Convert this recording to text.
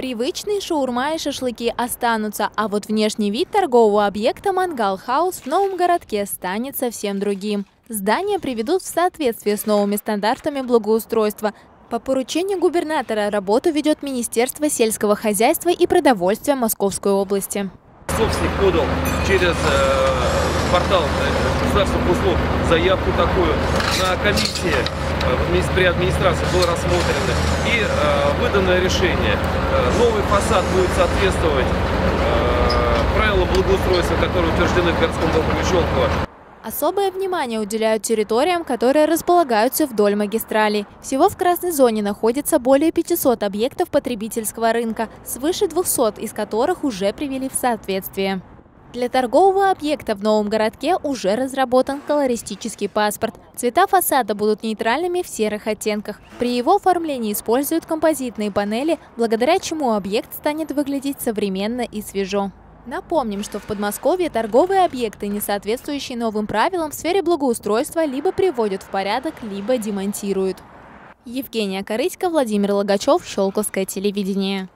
Привычные шаурма и шашлыки останутся, а вот внешний вид торгового объекта «Мангал Хаус» в новом городке станет совсем другим. Здание приведут в соответствие с новыми стандартами благоустройства. По поручению губернатора работу ведет Министерство сельского хозяйства и продовольствия Московской области. Собственник подал через э, портал э, государственных услуг заявку такую на комиссии э, при администрации было рассмотрено выданное решение. Э, новый фасад будет соответствовать э, правилам благоустройства, которые утверждены в городском округе Щелково. Особое внимание уделяют территориям, которые располагаются вдоль магистрали. Всего в красной зоне находится более 500 объектов потребительского рынка, свыше 200 из которых уже привели в соответствие. Для торгового объекта в новом городке уже разработан колористический паспорт. Цвета фасада будут нейтральными в серых оттенках. При его оформлении используют композитные панели, благодаря чему объект станет выглядеть современно и свежо. Напомним, что в Подмосковье торговые объекты, не соответствующие новым правилам в сфере благоустройства, либо приводят в порядок, либо демонтируют. Евгения Корыська, Владимир Логачев, Щелковское телевидение.